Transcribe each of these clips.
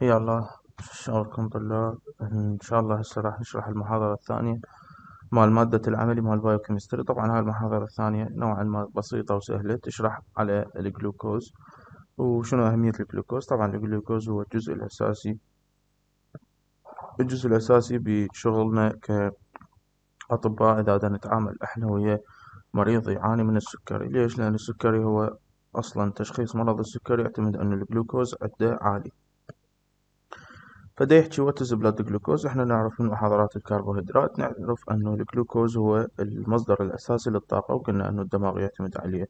يلا شلونكم طلاب إن شاء الله هسه راح نشرح المحاضرة الثانية مال مادة العملي مال biochemistry. طبعا هاي المحاضرة الثانية نوعا ما بسيطة وسهلة تشرح على الجلوكوز. وشنو أهمية الجلوكوز؟ طبعا الجلوكوز هو الجزء الأساسي الجزء الأساسي بشغلنا كأطباء إذا نتعامل إحنا ويا مريض يعاني من السكري. ليش؟ لأن السكري هو أصلا تشخيص مرض السكري يعتمد أن الجلوكوز عنده عالي فدا يحكي what is blood glucose إحنا نعرف من محاضرات الكربوهيدرات نعرف انه الجلوكوز هو المصدر الأساسي للطاقة وقلنا انه الدماغ يعتمد عليه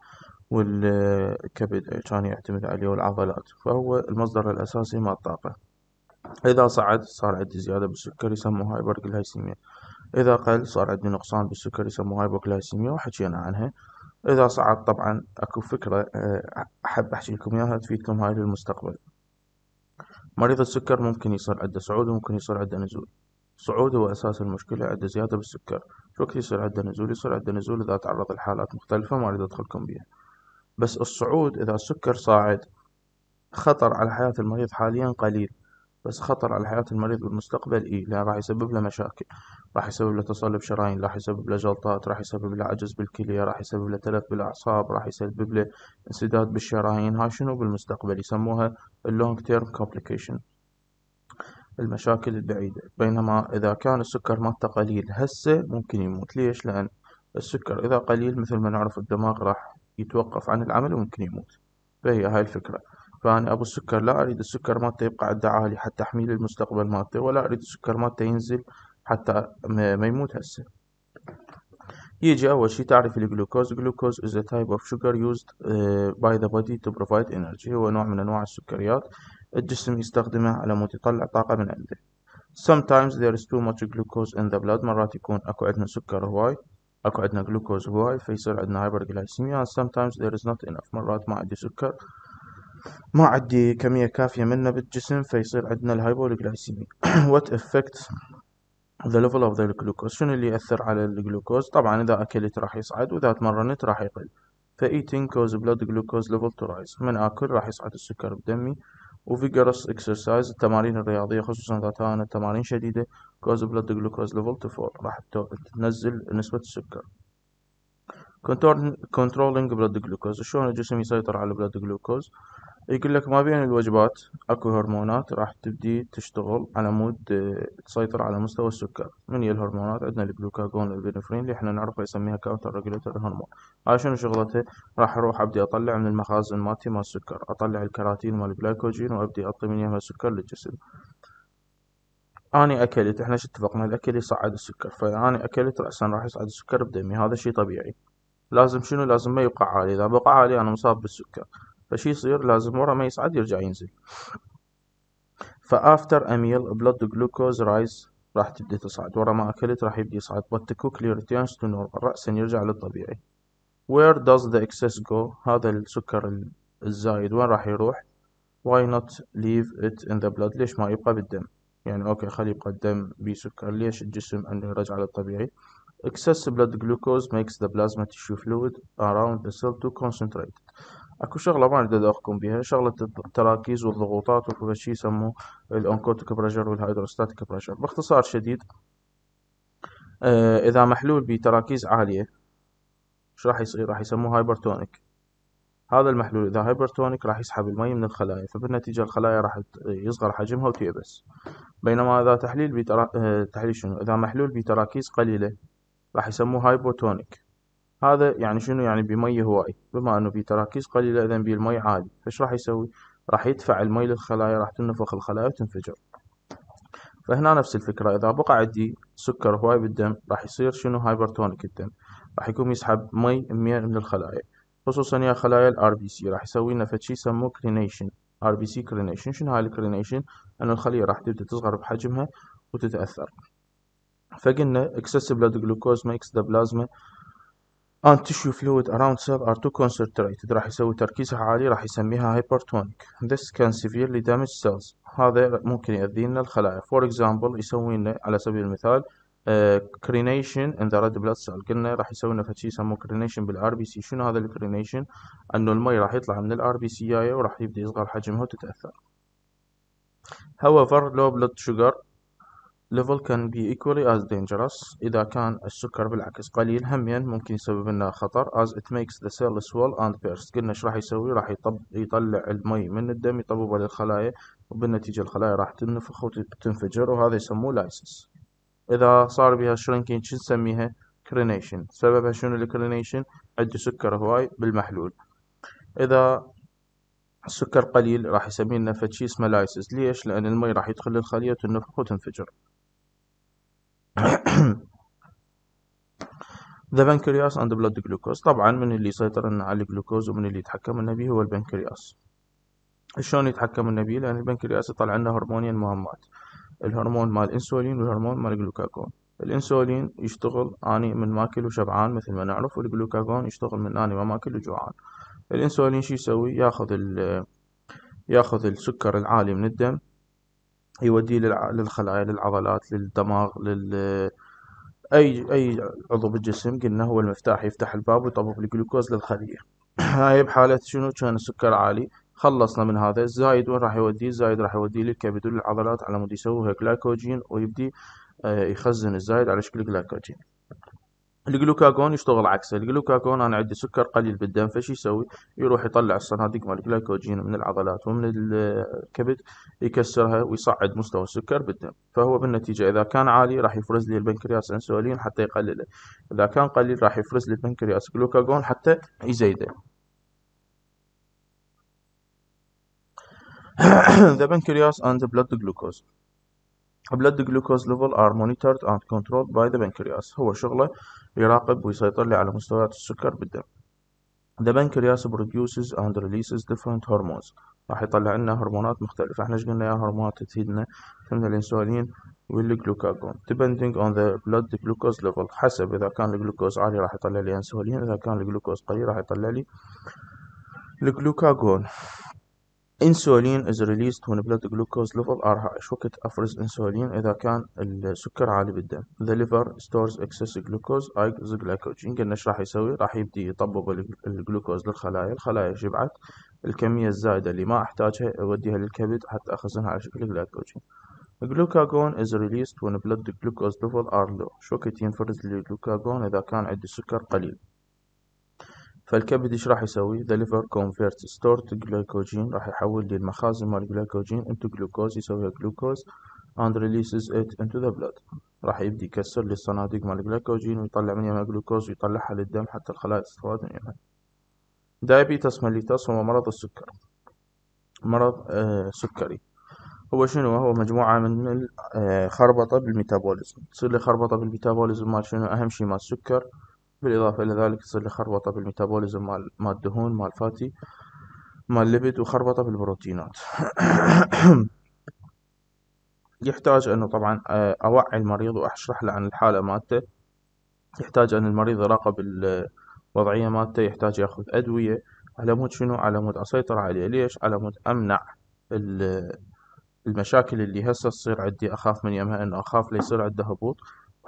والكبد كان يعتمد عليه والعضلات. فهو المصدر الأساسي مال الطاقة. إذا صعد صار عندي زيادة بالسكر يسموها hyperglycemia. إذا قل صار عندي نقصان بالسكر يسموها hypoglycemia وحكينا عنها. إذا صعد طبعا أكو فكرة آه، أحب أحكي لكم إياها تفيدكم هاي للمستقبل. مريض السكر ممكن يصير عنده صعود وممكن يصير عنده نزول. صعود هو أساس المشكلة عنده زيادة بالسكر. وقت يصير عنده نزول يصير عنده نزول إذا تعرض لحالات مختلفة ما أريد أدخلكم بيها بس الصعود إذا السكر صاعد خطر على حياة المريض حاليا قليل. بس خطر على حياة المريض بالمستقبل إيه لأن راح يسبب له مشاكل. راح يسبب له تصلب شرايين راح يسبب له جلطات راح يسبب له عجز بالكلية راح يسبب له تلف بالأعصاب راح يسبب له انسداد بالشرايين. هاي شنو بالمستقبل يسموها ال long term complication المشاكل البعيدة. بينما إذا كان السكر مالته قليل هسه ممكن يموت. ليش؟ لأن السكر إذا قليل مثل ما نعرف الدماغ راح يتوقف عن العمل وممكن يموت. فهي هاي الفكرة. فأنا أبو السكر لا أريد السكر مالته يبقى عنده عالي حتى أحمي المستقبل مالته ولا أريد السكر مالته ينزل حتى ما يموت هسه. يجي أول شي تعرف الجلوكوز. glucose is a type of sugar used uh, by the body to provide energy. هو نوع من أنواع السكريات الجسم يستخدمه على مود يطلع طاقة من عنده. Sometimes there is too much glucose in the blood. مرات يكون أكو عندنا سكر هواي أكو عندنا جلوكوز هواي فيصير عندنا hyperglycemia sometimes there is not enough. مرات ما عندي سكر ما عندي كمية كافية منه بالجسم فيصير عندنا ال hypoglycemia what affects the level of the glucose شنو اللي يأثر على الجلوكوز؟ طبعا إذا أكلت راح يصعد وإذا تمرنت راح يقل. ف eating cause blood glucose level to rise. من آكل راح يصعد السكر بدمي. وفيجرس اكسرسايز التمارين الرياضية خصوصا إذا كانت تمارين شديدة cause blood glucose level to fall. راح تنزل نسبة السكر. controlling blood glucose. شلون الجسم يسيطر على blood glucose يقول لك ما بين الوجبات أكو هرمونات راح تبدي تشتغل على مود آه، تسيطر على مستوى السكر. من هي الهرمونات؟ عندنا ال glucagon ال epinephrine اللي إحنا نعرفه يسميها counter regulatory hormone هاي شنو شغلتها؟ راح أروح أبدي أطلع من المخازن مالتي مال السكر. أطلع الكراتين مال الجلايكوجين وأبدي اعطي من يمها السكر للجسم. أني أكلت إحنا شو اتفقنا؟ الأكل يصعد السكر. فأني أكلت رأسا راح يصعد السكر بدمي. هذا شي طبيعي. لازم شنو؟ لازم ما يبقى عالي إذا بقى عالي أنا مصاب بالسكر. فشي يصير لازم ورا ما يصعد يرجع ينزل. ف after a meal blood glucose rise راح تبدي تصعد. ورا ما أكلت راح يبدي يصعد. But then quickly returns to normal. رأسا يرجع للطبيعي. Where does the excess go? هذا السكر الزايد. وين راح يروح؟ Why not leave it in the blood? ليش ما يبقى بالدم؟ يعني okay خلي يبقى الدم بسكر. ليش الجسم إنه يرجع للطبيعي؟ Excess blood glucose makes the plasma tissue fluid around the cell too concentrated أكو شغلة ما نقدر ادخلكم بيها شغلة التراكيز والضغوطات وكل شي يسموه ال oncotic pressure وال hydrostatic pressure باختصار شديد آه إذا محلول بتراكيز عالية شو راح يصير؟ راح يسموه hypertonic هذا المحلول إذا hypertonic راح يسحب المي من الخلايا فبالنتيجة الخلايا راح يصغر حجمها وتيبس بينما إذا تحليل بترا... آه تحليل شنو؟ إذا محلول بتراكيز قليلة راح يسموه hypotonic هذا يعني شنو؟ يعني بمي هواي بما أنه في تراكيز قليلة اذا بيه المي عالي فايش راح يسوي؟ راح يدفع المي للخلايا راح تنفخ الخلايا وتنفجر. فهنا نفس الفكرة. إذا بقى عندي سكر هواي بالدم راح يصير شنو؟ hypertonic الدم. راح يكون يسحب مي مية من الخلايا. خصوصا يا خلايا ال RBC راح يسوي لنا فشي يسموه crenation RBC crenation شنو هاي ال crenation أن الخلية راح تبدأ تصغر بحجمها وتتأثر. فقلنا excessive blood glucose makes the plasma and tissue fluid around cell too concentrated راح يسوي تركيزها عالي راح يسميها hypertonic. This can severely damage cells. هذا ممكن يؤذي لنا الخلايا. For example يسوي لنا على سبيل المثال uh, crenation in the red blood cell. قلنا راح يسوي لنا فد شي يسموه crenation بال RBC شنو هذا ال crenation أنه المي راح يطلع من ال RBC وراح يبدأ يصغر حجمها وتتأثر. However low blood sugar level can be equally as dangerous. إذا كان السكر بالعكس قليل همين ممكن يسبب لنا خطر. As it makes the cell swell and burst. قلنا إيش راح يسوي؟ راح يطلع المي من الدم يطببه للخلايا وبالنتيجة الخلايا راح تنفخ وتنفجر وهذا يسموه lysis إذا صار بها shrinking شو نسميها؟ crenation سببها شنو ال crenation عنده سكر هواي بالمحلول. إذا السكر قليل راح يسمي لنا اسمه lysis ليش؟ لأن المي راح يدخل للخلية وتنفخ وتنفجر. the pancreas and blood glucose طبعا من اللي يسيطر على الجلوكوز ومن اللي يتحكم به هو البنكرياس. شلون يتحكم لنا به لأن البنكرياس يطلع لنا هرمونين مهمات. الهرمون مال الانسولين والهرمون مال الجلوكاجون الإنسولين يشتغل آني من ماكل وشبعان مثل ما نعرف والجلوكاجون يشتغل من آني ما ماكل وجوعان. الإنسولين شو يسوي؟ ياخذ ياخذ السكر العالي من الدم يوديه للخلايا للعضلات للدماغ لل أي أي عضو بالجسم قلنا هو المفتاح يفتح الباب ويطبب الجلوكوز للخلية. هاي بحالة شنو؟ كان السكر عالي. خلصنا من هذا. الزايد وين راح يوديه الزايد راح يوديه للكبد وللعضلات على مود يسوي جلايكوجين ويبدي آه، يخزن الزايد على شكل جلايكوجين الجلوكاجون يشتغل عكسه. الجلوكاجون أنا عندي سكر قليل بالدم فشيسوي؟ يروح يطلع الصناديق مال الجلايكوجين من العضلات ومن الكبد يكسرها ويصعد مستوى السكر بالدم. فهو بالنتيجة إذا كان عالي راح يفرز لي البنكرياس إنسولين حتى يقلله. إذا كان قليل راح يفرز لي البنكرياس. جلوكاجون حتى يزيده. The pancreas and the blood glucose. Blood glucose level are monitored and controlled by the pancreas. هو شغله يراقب ويسيطر لي على مستويات السكر بالدم. The pancreas produces and releases different hormones. راح يطلع لنا هرمونات مختلفة. إحنا إيش قلنا يا هرمونات؟ تفيدنا قلنا الإنسولين والجلوكاجون depending on the blood glucose level. حسب إذا كان الجلوكوز عالي راح يطلع لي إنسولين. إذا كان الجلوكوز قليل راح يطلع لي الجلوكاجون insulin is released when blood glucose level are high. شو وقت أفرز إنسولين إذا كان السكر عالي بالدم. The liver stores excess glucose as glycogen. قلنا إيش راح يسوي؟ راح يبدي يطبب الجلوكوز للخلايا. الخلايا شبعت الكمية الزايدة اللي ما أحتاجها اوديها للكبد حتى أخزنها على شكل glycogen. ال glucagon is released when blood glucose level are low. شو وقت ينفرز الجلوكاجون إذا كان عندي سكر قليل. فالكبد إيش راح يسوي the liver converts stored glycogen راح يحول لي المخازن مال الجلايكوجين into glucose يسويها glucose and releases it into the blood. راح يبدي يكسر لي الصناديق مال الجلايكوجين ويطلع من يمها جلوكوز ويطلعها للدم حتى الخلايا تستفاد من يمها. diabetes mellitus هو مرض السكر. مرض آه سكري. هو شنو؟ هو مجموعة من الخربطة آه، بال metabolism. تصير لي خربطة بال metabolism مال شنو؟ أهم شي مال السكر. بالإضافة إلى ذلك تصير لي خربطة بال metabolism مال مال الدهون مال ال fatty مال ال lipid وخربطة بالبروتينات. يحتاج أنه طبعا آه، أوعي المريض وأشرح له عن الحالة مالته. يحتاج أن المريض يراقب الوضعية مالته يحتاج يأخذ أدوية. على مود شنو؟ على مود أسيطر عليه. ليش؟ على مود أمنع المشاكل اللي هسه تصير عندي. أخاف من يمها أنه أخاف ليصير عنده هبوط.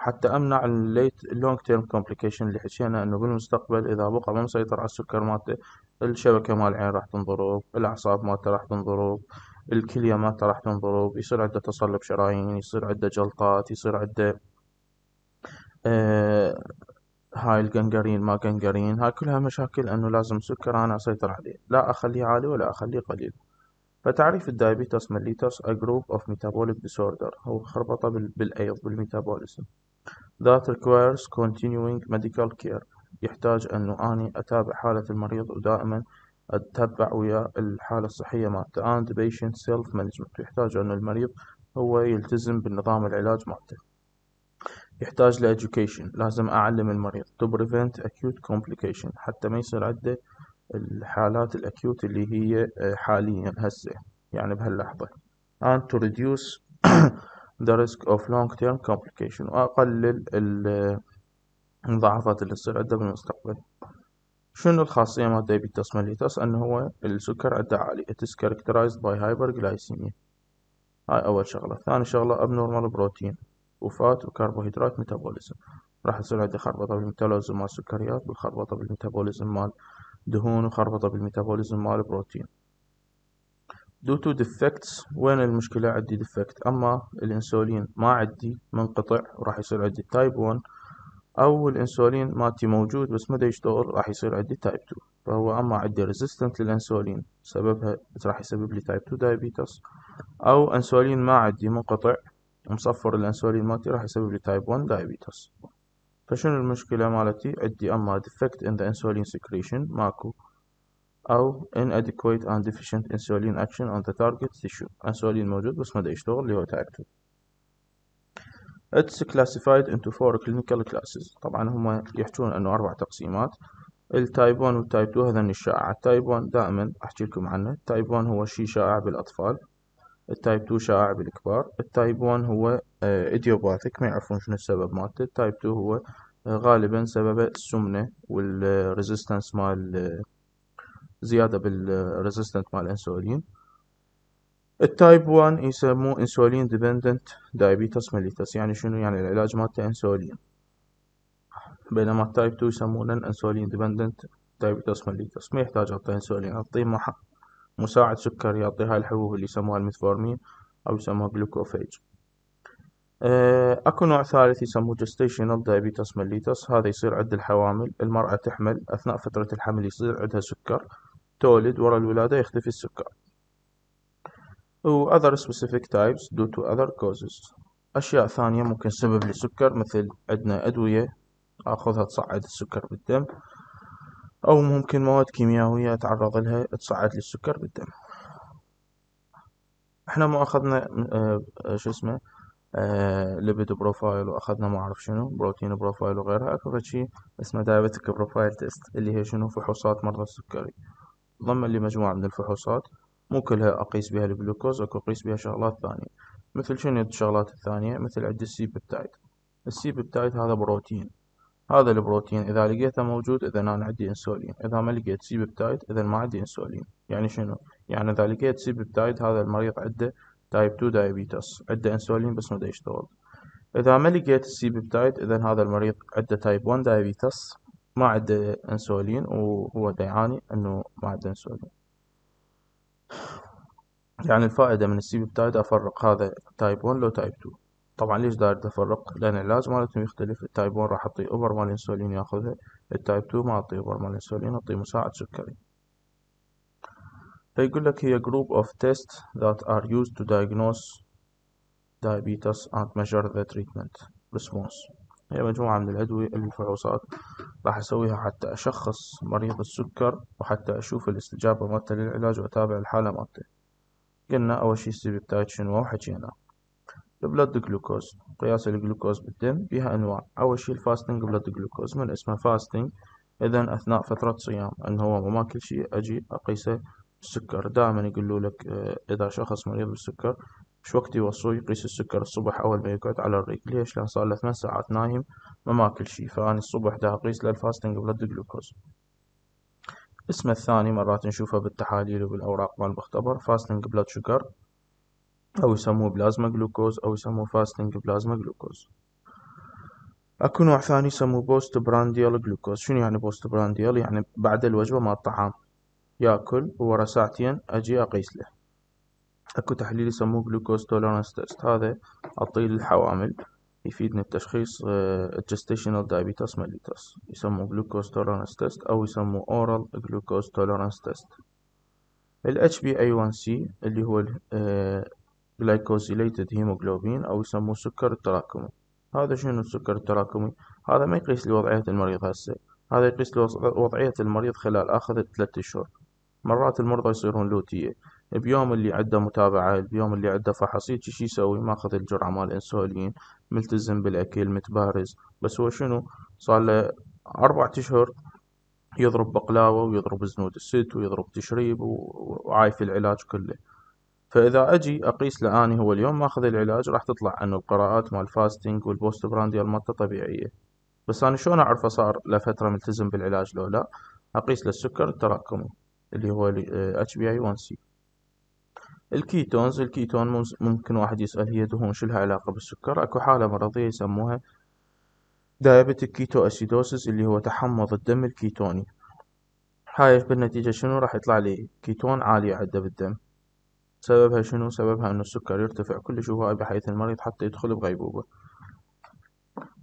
وحتى أمنع ال late long term complication اللي حكينا إنه بالمستقبل إذا بقى ما مسيطر على السكر مالته الشبكة مال العين راح تنضرب الأعصاب مالته راح تنضرب الكلية مالته راح تنضرب يصير عنده تصلب شرايين يصير عنده جلطات يصير عنده آه هاي ال gangrene ما gangrene هاي كلها مشاكل إنه لازم سكر أنا أسيطر عليه. لا أخليه عالي ولا أخليه قليل. فتعريف ال diabetes mellitus a group of metabolic disorder هو خربطة بالأيض بال metabolism. That requires continuing medical care. يحتاج أنه أني أتابع حالة المريض ودائما أتبع وياه الحالة الصحية مالته and patient self management يحتاج أنه المريض هو يلتزم بالنظام العلاج مالته. يحتاج ل education لازم أعلم المريض. To prevent acute complication. حتى ما يصير عنده الحالات الأكيوت اللي هي حاليا هسه. يعني بهاللحظة. And to reduce the risk of long term complication وأقلل المضاعفات اللي تصير عنده بالمستقبل. شنو الخاصية مال diabetes mellitus أنه هو السكر عنده عالي it is characterized by hyperglycemia. هاي أول شغلة. ثاني شغلة abnormal protein وفات وكربوهيدرات ميتابوليزم راح يصير عندي خربطة بالميتابوليزم مال السكريات والخربطة بالميتابوليزم مال دهون وخربطة بالميتابوليزم مال البروتين due to defects. وين المشكلة؟ عندي defect. أما الإنسولين ما عندي منقطع وراح يصير عندي type 1 أو الإنسولين مالتي موجود بس ما يشتغل راح يصير عندي type 2 فهو أما عندي resistant للإنسولين سببها راح يسبب لي type 2 diabetes. أو إنسولين ما عندي منقطع مصفر الإنسولين مالتي راح يسبب لي type 1 diabetes. فشنو المشكلة مالتي؟ عندي أما defect in the insulin secretion ماكو. أو inadequate and deficient insulin action on the target tissue. انسولين موجود بس ما يشتغل اللي هو type 2 It's classified into four clinical classes. طبعا هم يحجون إنه أربع تقسيمات. ال type 1 وال type 2 هذا الشائع ال type 1 دائما أحكي لكم عنه. ال type 1 هو شيء شائع بالأطفال. ال type 2 شائع بالكبار. ال type 1 هو idiopathic ما يعرفون شنو السبب مالته. ال type 2 هو آه، غالبا سببه السمنة وال resistance مال زيادة بال resistant مال الانسولين. ال type 1 يسموه insulin dependent diabetes mellitus يعني شنو؟ يعني العلاج مالته انسولين. بينما ال type 2 يسمونه insulin dependent diabetes mellitus ما يحتاج أعطيه انسولين. أعطيه مساعد سكري. يعطيه هاي الحبوب اللي يسموها الميتفورمين أو يسموها Glucophage آه، أكو نوع ثالث يسموه gestational diabetes mellitus. هذا يصير عند الحوامل. المرأة تحمل أثناء فترة الحمل يصير عندها سكر. تولد ورا الولادة يختفي السكر. و other specific types due to other causes. أشياء ثانية ممكن سبب للسكر مثل عندنا أدوية أخذها تصعد السكر بالدم أو ممكن مواد كيميائية أتعرض لها تصعد لي السكر بالدم. إحنا ما أخذنا آه شو اسمه آه lipid profile وأخذنا ما أعرف شنو protein profile وغيرها أكو شيء اسمه diabetic profile test اللي هي شنو فحوصات مرضى السكري. ضمن لي مجموعة من الفحوصات. مو كلها أقيس بها الجلوكوز أكو أقيس بها شغلات ثانية. مثل شنو الشغلات الثانية؟ مثل عندي ال C-peptide. ال C-peptide هذا بروتين. هذا البروتين إذا لقيته موجود إذا أنا عندي إنسولين. إذا ما لقيت C-peptide إذا ما عندي إنسولين. يعني شنو؟ يعني إذا لقيت C-peptide هذا المريض عنده type 2 diabetes عنده إنسولين بس ما يشتغل إذا ما لقيت ال C-peptide إذا هذا المريض عنده type 1 diabetes ما عنده انسولين وهو يعاني إنه ما عنده انسولين. يعني الفائدة من ال C-peptide أفرق هذا type 1 لو type 2 طبعا ليش داير أفرق؟ لأن العلاج مالتهم يختلف. ال type 1 راح أعطيه إبر مال إنسولين ياخذها ال type 2 ما أعطيه إبر مال إنسولين أعطيه مساعد سكري. فيقول لك هي group of tests that are used to diagnose diabetes and measure the treatment response. هي مجموعة من الأدوية الفحوصات راح أسويها حتى أشخص مريض السكر وحتى أشوف الاستجابة مالته للعلاج وأتابع الحالة مالته. قلنا أول شي ال C-peptide شنو وحكينا ال blood glucose قياس الجلوكوز بالدم بها أنواع. أول شي ال fasting blood glucose. من اسمه fasting؟ إذا أثناء فترة صيام أنه هو ما ماكل شي أجي أقيسه السكر دائما يقولوا لك آه، إذا شخص مريض بالسكر شو وقت يوصوه يقيس السكر الصبح أول ما يقعد على الريق. ليش؟ لأن صار له ثمان ساعات نايم ما ماكل شي فأنا الصبح دا أقيس له ال fasting blood glucose اسمه الثاني مرات نشوفه بالتحاليل وبالأوراق مال المختبر. fasting blood sugar أو يسموه plasma glucose أو يسموه fasting plasma glucose. أكو نوع ثاني يسموه postprandial glucose. شنو يعني postprandial؟ يعني بعد الوجبة مال الطعام. يأكل وورا ساعتين أجي أقيس له. اكو تحليل يسموه glucose tolerance test. هذا اعطيه للحوامل يفيدني بتشخيص ال gestational diabetes mellitus يسموه glucose tolerance test أو يسموه oral glucose tolerance test ال HbA1c اللي هو glycosylated هيموغلوبين أو يسموه سكر التراكمي هذا شنو السكر التراكمي؟ هذا ما يقيس لي وضعية المريض هسه. هذا يقيس لي وضعية المريض خلال اخذ ثلاثة اشهر مرات المرضى يصيرون لوتية. بيوم اللي عنده متابعة بيوم اللي عنده فحص هيجي شي يسوي ماخذ الجرعة مال الانسولين ملتزم بالأكل متبارز. بس هو شنو؟ صار له اربعة أشهر يضرب بقلاوة ويضرب زنود الست ويضرب تشريب وعايف العلاج كله. فإذا أجي أقيس له أني هو اليوم ماخذ العلاج راح تطلع عنه القراءات مال fasting وال postprandial مالته طبيعية. بس أنا شلون أعرفه صار لفترة ملتزم بالعلاج لو لا؟ أقيس له السكر التراكمي اللي هو HbA1c ال ketones ال ketone ممكن واحد يسأل هي دهون شو لها علاقة بالسكر؟ أكو حالة مرضية يسموها diabetic ketoacidosis اللي هو تحمض الدم الكيتوني. هاي بالنتيجة شنو؟ راح يطلع لي كيتون عالية عنده بالدم. سببها شنو؟ سببها أن السكر يرتفع كلش هواي بحيث المريض حتى يدخل بغيبوبة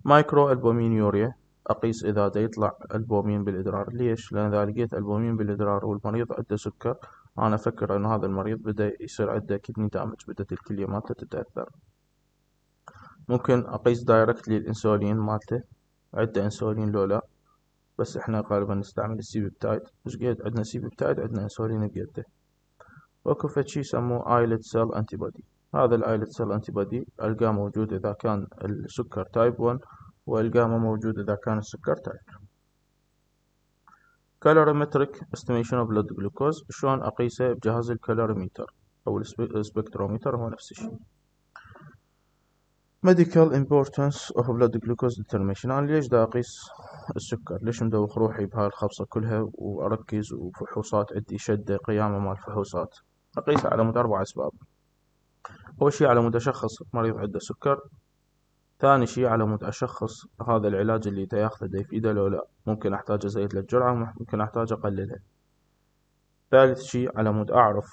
microalbuminuria أقيس إذا دا يطلع ألبومين بالإدرار. ليش؟ لأن إذا لقيت ألبومين بالإدرار والمريض عنده سكر أنا أفكر أن هذا المريض بدأ يصير عنده kidney damage بدأت الكلية مالته تتأثر ممكن أقيس directly الإنسولين مالته عنده إنسولين لو لا بس إحنا غالبا نستعمل السي بيبتايد مش قد؟ عندنا سي بيبتايد عندنا إنسولين بقده وأكو فشي يسموه ايلت سيل انتي بودي هذا الايلت سيل انتي بودي ألقاه موجود إذا كان السكر تايب 1 وألقاه موجود إذا كان السكر تايب كالوريمتريك استيميشن اوف بلود جلوكوز شلون أقيسه بجهاز الكالوريميتر أو السبكتروميتر هو نفس الشيء. Medical importance of blood glucose determination. أنا ليش دا أقيس السكر؟ ليش مدوخ روحي بهاي الخبصة كلها وأركز وفحوصات؟ عندي شدة قايمة مال فحوصات. أقيسها على مود أربع أسباب. أول شي على مود أشخص مريض عنده سكر. ثاني شي على مود أشخص هذا العلاج اللي دا يفيده لو لا ممكن أحتاج أزيد له الجرعة ممكن أحتاج أقللها. ثالث شي على مود أعرف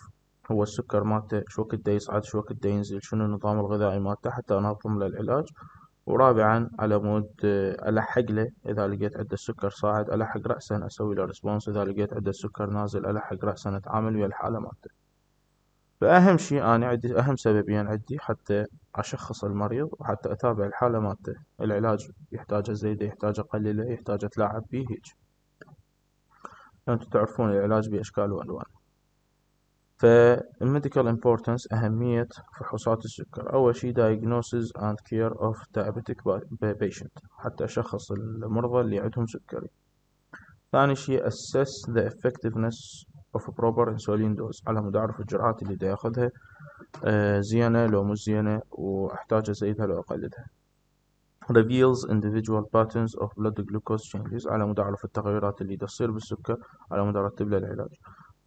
هو السكر مالته شو وقت يصعد شو وقت ينزل شنو النظام الغذائي مالته حتى أنظم له العلاج. ورابعا على مود ألحق له إذا لقيت عنده السكر صاعد ألحق رأسا أسوي له response إذا لقيت عنده السكر نازل ألحق رأسا أتعامل ويا الحالة مالته. فأهم شي أنا عندي أهم سببين عندي حتى أشخص المريض وحتى أتابع الحالة مالته. العلاج يحتاج أزيده يحتاج أقلله يحتاج أتلاعب بيه هيج أنتم تعرفون العلاج بأشكال وألوان. فال medical importance أهمية فحوصات السكر. أول شي diagnosis and care of diabetic patient. حتى أشخص المرضى اللي عندهم سكري. ثاني شي assess the effectiveness of proper insulin dose. على أعرف الجرعات اللي دا ياخذها آه زينة لو مش زينة وأحتاج أزيدها لو أقللها. Reveals individual patterns of blood glucose changes على أعرف التغيرات اللي تصير بالسكر على أرتب له العلاج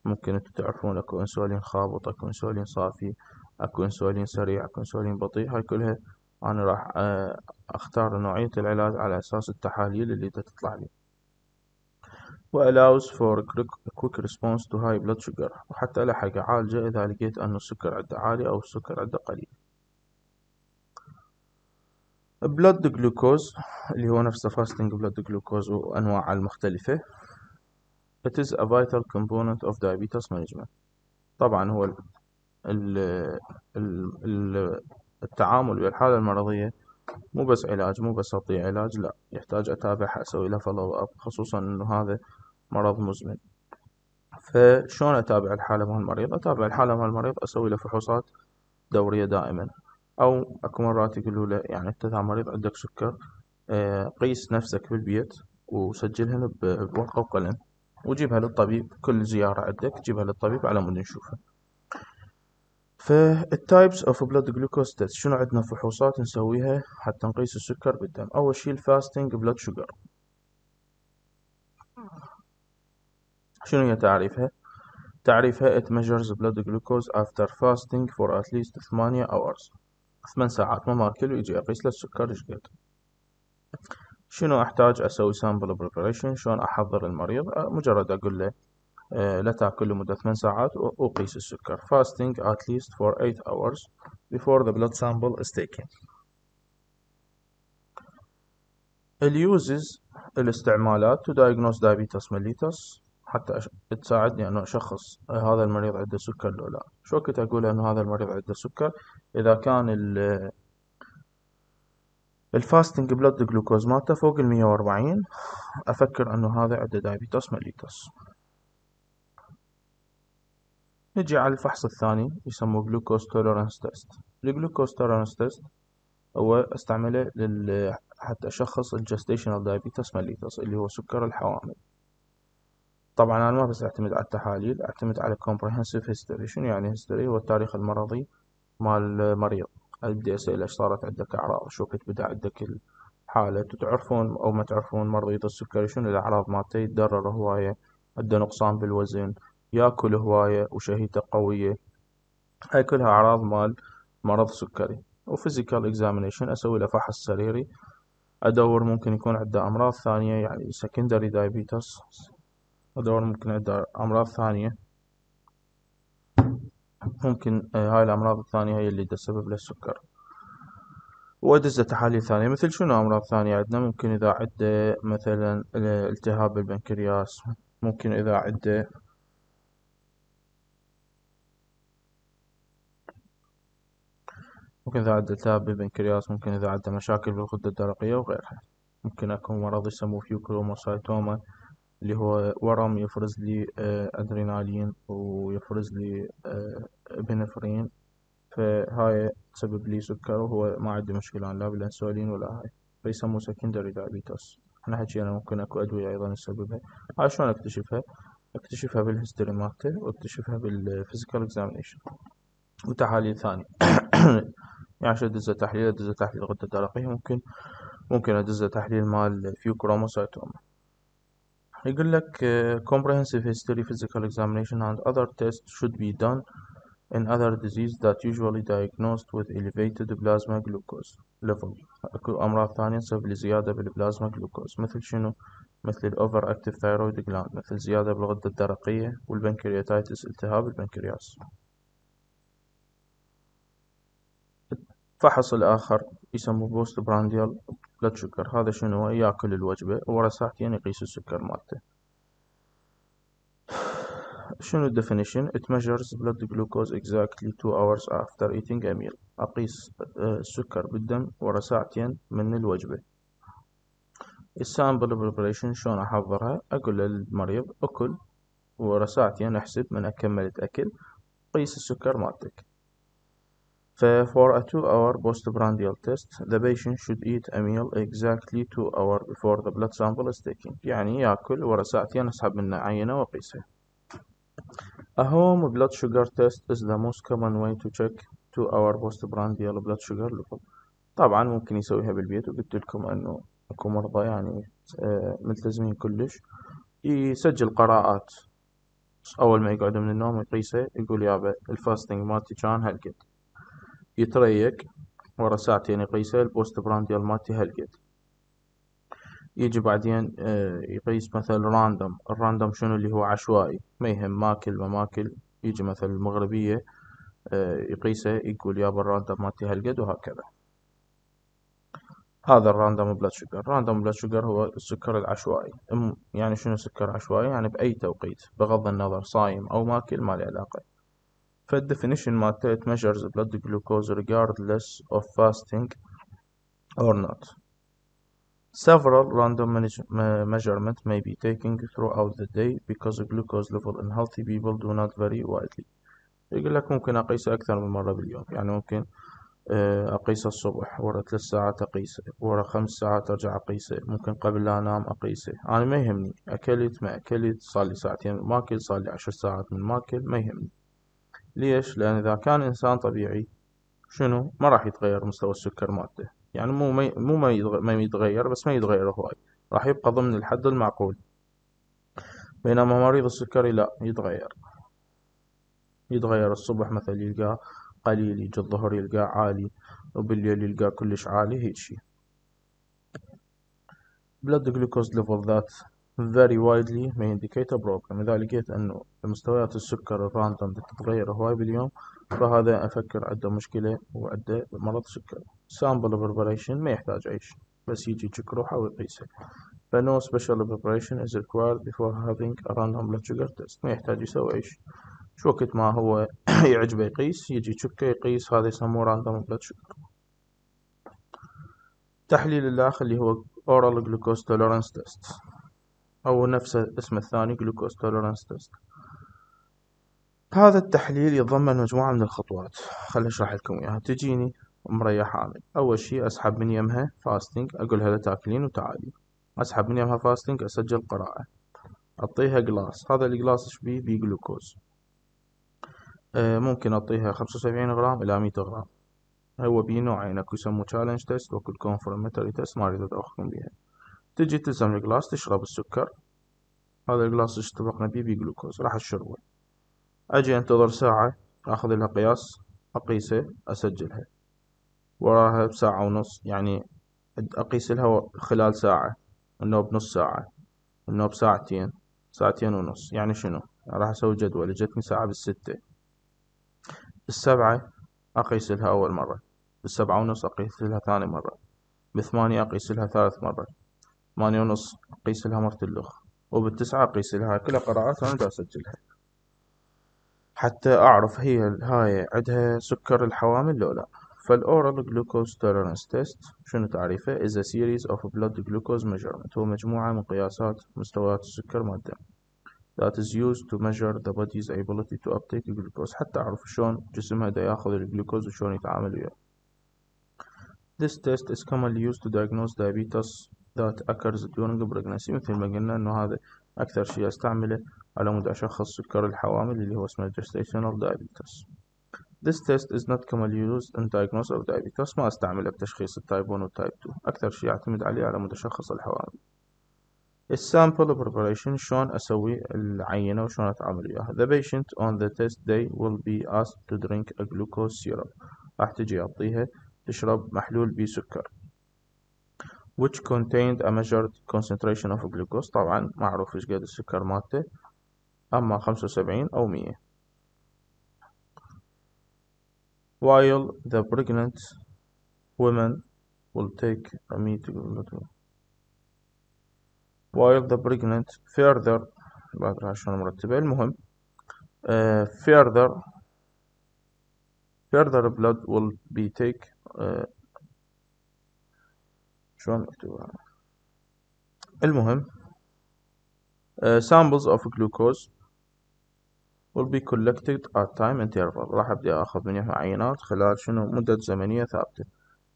ممكن انتو تعرفون أكو إنسولين خابط أكو إنسولين صافي أكو إنسولين سريع أكو إنسولين بطيء. هاي كلها أنا راح آه، أختار نوعية العلاج على أساس التحاليل اللي تطلع لي. Allows for quick response to high blood sugar? وحتى ألحق أعالجه إذا لقيت أنه السكر عنده عالي أو السكر عنده قليل. Blood glucose اللي هو نفسه fasting blood glucose وأنواعه المختلفة. It is a vital component of diabetes management. طبعا هو ال ال ال التعامل ويا الحالة المرضية مو بس علاج مو بس أعطيه علاج لا. يحتاج أتابعها أسوي له فولو أب خصوصا إنه هذا مرض مزمن. فشون أتابع الحالة مال المريض؟ أتابع الحالة مال المريض أسوي له فحوصات دورية دائما. أو أكو مرات يقولوا له يعني أنت مريض عندك سكر آه، قيس نفسك بالبيت وسجلهن بورقة وقلم وجيبها للطبيب. كل زيارة عندك جيبها للطبيب على مود نشوفها فال types of blood glucose test شنو عندنا فحوصات نسويها حتى نقيس السكر بالدم أول شي ال fasting blood sugar شنو هي تعريفها؟ تعريفها it measures blood glucose after fasting for at least 8 hours. 8 ساعات ما ماكل ويجي اقيس له السكر إيش قد؟ شنو أحتاج أسوي sample preparation شلون أحضر المريض؟ أه، مجرد أقول له أه، لا تأكل لمدة 8 ساعات وقيس السكر. Fasting at least for 8 hours before the blood sample is taken. ال uses الاستعمالات to diagnose diabetes mellitus. حتى تساعدني أنه أشخص هذا المريض عنده سكر لو لا. شو وقت أقول أنه هذا المريض عنده سكر؟ إذا كان ال fasting blood glucose مالته فوق المية وأربعين أفكر أنه هذا عنده diabetes mellitus نجي على الفحص الثاني يسموه glucose tolerance test ال glucose tolerance test هو أستعمله لل حتى أشخص ال gestational diabetes mellitus اللي هو سكر الحوامل. طبعا أنا ما بس أعتمد على التحاليل أعتمد على comprehensive history. شنو يعني history هو التاريخ المرضي مال المريض أبدي أسأل إيش صارت عندك أعراض؟ شو وقت بدأ عندك الحالة؟ تعرفون أو ما تعرفون مريض السكري شنو الأعراض مالته؟ يتضرر هواية عنده نقصان بالوزن يأكل هواية وشهيته قوية. هاي كلها أعراض مال مرض سكري. و physical examination أسوي له فحص سريري. أدور ممكن يكون عنده أمراض ثانية يعني secondary diabetes. أدور ممكن عنده أمراض ثانية. ممكن آه، هاي الأمراض الثانية هي اللي تسبب له السكر. ودزة تحاليل ثانية مثل شنو أمراض ثانية عندنا؟ ممكن إذا عنده مثلا التهاب بالبنكرياس ممكن إذا عنده ممكن إذا عنده التهاب بالبنكرياس ممكن إذا عنده مشاكل بالغدة الدرقية وغيرها. ممكن أكون مرض يسموه pheochromocytoma اللي هو ورم يفرز لي آه، أدرينالين ويفرز لي آه، epinephrine فهاي تسبب لي سكر وهو ما عندي مشكلة لا بالأنسولين ولا هاي. فيسموه secondary diabetes إحنا حكينا ممكن أكو أدوية أيضا تسببها هاي. شلون أكتشفها؟ أكتشفها بال history مالته وأكتشفها بال physical examination وتحاليل ثانية. يعني شو ادزه تحليل؟ ادزه تحليل الغدة الدرقية ممكن ممكن ادزه تحليل مال pheochromocytoma يقول لك uh, comprehensive history physical examination and other tests should be done in other disease that usually diagnosed with elevated plasma glucose level. أكو أمراض ثانية تسبب لزيادة بال plasma glucose مثل شنو؟ مثل ال overactive thyroid gland مثل زيادة بالغدة الدرقية وال pancreatitis التهاب البنكرياس. الفحص الآخر يسموه postprandial blood sugar هذا شنو؟ ياكل الوجبة. ورا ساعتين يقيس السكر مالته. شنو definition? It measures blood glucose exactly two hours after eating a meal. أقيس آه، السكر بالدم ورا ساعتين من الوجبة. السامبل preparation شلون أحضرها؟ أقول للمريض أكل ورا ساعتين أحسب من أكملت أكل قيس السكر مالتك. For a two hour postprandial test the patient should eat a meal exactly two hours before the blood sample is taken يعني ياكل ورا ساعتين أسحب منه عينة وأقيسها A home blood sugar test is the most common way to check two hour postprandial blood sugar level طبعا ممكن يسويها بالبيت وقلت لكم انه اكو مرضى يعني آه، ملتزمين كلش يسجل قراءات اول ما يقعد من النوم يقيسه يقول يابا ال fasting مالتي كان هالقد يتريق ورا ساعتين يقيسه ال postprandial مالتي هالقد يجي بعدين آه، يقيس مثلا random ال random شنو اللي هو عشوائي. ما يهم ماكل ما ماكل. يجي مثلا المغربية آه، يقيسه يقول يابا ال random مالتي هالقد وهكذا. هذا ال random blood sugar ال random blood sugar هو السكر العشوائي. يعني شنو سكر عشوائي؟ يعني بأي توقيت. بغض النظر صايم أو ماكل ما له علاقة. فال definition مالته measures blood glucose regardless of fasting or not. Several random measurements may be taken throughout the day because glucose level in healthy people do not vary widely. يقول لك ممكن أقيسه أكثر من مرة باليوم. يعني ممكن آه، أقيسه الصبح ورا ثلاث ساعات أقيسه ورا خمس ساعات أرجع أقيسه ممكن قبل لا أنام أقيسه أنا ما يهمني. أكلت ما أكلت صار لي ساعتين ماكل صار لي عشر ساعات من ماكل ما يهمني. ليش؟ لأن إذا كان إنسان طبيعي شنو؟ ما راح يتغير مستوى السكر مالته يعني مو ما مو ما يتغير بس ما يتغير هواي. راح يبقى ضمن الحد المعقول. بينما مريض السكري لا يتغير. يتغير. الصبح مثلا يلقاه قليل يجي الظهر يلقاه عالي وبالليل يلقاه كلش عالي هيك شي. blood glucose level that vary widely may indicate a problem إذا لقيت أنه مستويات السكر ال random تتغير هواي باليوم فهذا أفكر عنده مشكلة وعنده مرض سكري sample preparation ما يحتاج أي شيء بس يجي يجيك روحه ويقيسه ف no special preparation is required before having a random blood sugar test. ما يحتاج يسوي أي شيء شو وقت ما هو يعجبه يقيس يجي يشكه يقيس هذا يسموه random blood sugar. تحليل الآخر اللي هو oral glucose tolerance test أو نفس اسم الثاني glucose tolerance test. هذا التحليل يتضمن مجموعة من الخطوات. خليني أشرح لكم إياها. تجيني مريضة حامل. أول شي أسحب من يمها fasting أقولها لا تاكلين وتعالي. أسحب من يمها fasting أسجل قراءة. أعطيها glass هذا ال glass إيش بيه؟ بيه جلوكوز آه ممكن أعطيها خمسة وسبعين غرام إلى مية غرام. هو بيه نوعين. أكو يسموه challenge test وأكو ال confirmatory test ما أريد أدوخكم بيها. تجي تلزم ال glass تشرب السكر. هذا ال glass اش طبقنا بيه بيه جلوكوز راح أشربه أجي أنتظر ساعة أخذ لها قياس أقيسه أسجلها. وراها بساعة ونص يعني أقيس لها خلال ساعة إنه بنص ساعة إنه بساعتين ساعتين ونص. يعني شنو؟ راح أسوي جدول جتني ساعة بالستة. بالسبعة أقيس لها أول مرة. بالسبعة ونص أقيس لها ثاني مرة. بثمانية أقيس لها ثالث مرة. ثمانية ونص أقيس لها مرة وبالتسعة أقيس لها كلها قراءات أنا دا أسجلها حتى أعرف هي هاي عندها سكر الحوامل لو لا. فال oral glucose tolerance test شنو تعريفه؟ is a series of blood measurement هو مجموعة من قياسات مستويات السكر مال الدم that is used to measure the body's ability to uptake glucose. حتى أعرف شلون جسمها دا ياخذ الجلوكوز وشلون يتعامل وياه. This test is commonly used to diagnose diabetes that occurs during pregnancy مثل ما قلنا إنه هذا أكثر شيء أستعمله على مود أشخص سكر الحوامل اللي هو اسمه gestational diabetes. This test is not commonly used in diagnosis of diabetes. ما أستعمله بتشخيص ال type 1 وال type 2 أكثر شيء أعتمد عليه على مود أشخص الحوامل. ال sample preparation شلون أسوي العينة وشلون أتعامل وياها؟ The patient on the test day will be asked to drink a glucose syrup. راح تجي أعطيها تشرب محلول بسكر. which contained a measured concentration of glucose طبعا معروف ايش قد السكر مالته أما خمسة وسبعين أو مية while the pregnant women will take a meeting while the pregnant further بعد شلون مرتبة المهم uh, further further blood will be take uh, شلون نكتبها المهم uh, samples of glucose will be collected at time. interval راح أبدي أخذ منها عينات خلال شنو؟ مدة زمنية ثابتة.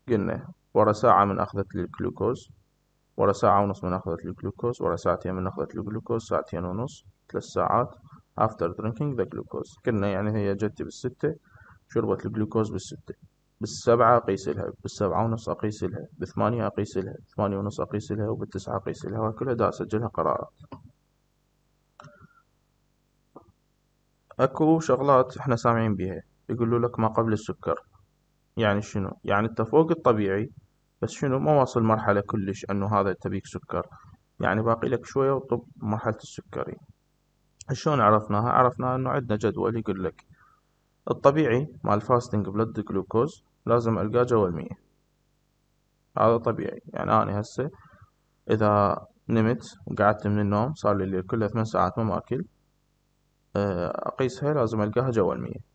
قلنا ورا ساعة من أخذة الجلوكوز ورا ساعة ونص من أخذة الجلوكوز ورا ساعتين من أخذة الجلوكوز ساعتين ونص ثلاث ساعات. After drinking the glucose. قلنا يعني هي جتي بالستة شربت الجلوكوز بالستة. بالسبعة أقيس لها بالسبعة ونص أقيس لها بثمانية أقيس لها ثمانية ونص أقيس لها وبالتسعة أقيس لها وكلها دا أسجلها قرارات أكو شغلات إحنا سامعين بيها يقولوا لك ما قبل السكر. يعني شنو؟ يعني أنت فوق الطبيعي بس شنو؟ ما واصل مرحلة كلش أنه هذا تبيك سكر. يعني باقي لك شوية وطب مرحلة السكري شلون عرفناها؟ عرفنا أنه عندنا جدول يقول لك الطبيعي مال fasting blood glucose لازم ألقاه جوا المية. هذا طبيعي. يعني أنا هسه إذا نمت وقعدت من النوم صار لي الليل كله ثمان ساعات ما ماكل أقيسها لازم ألقاها جوا المية.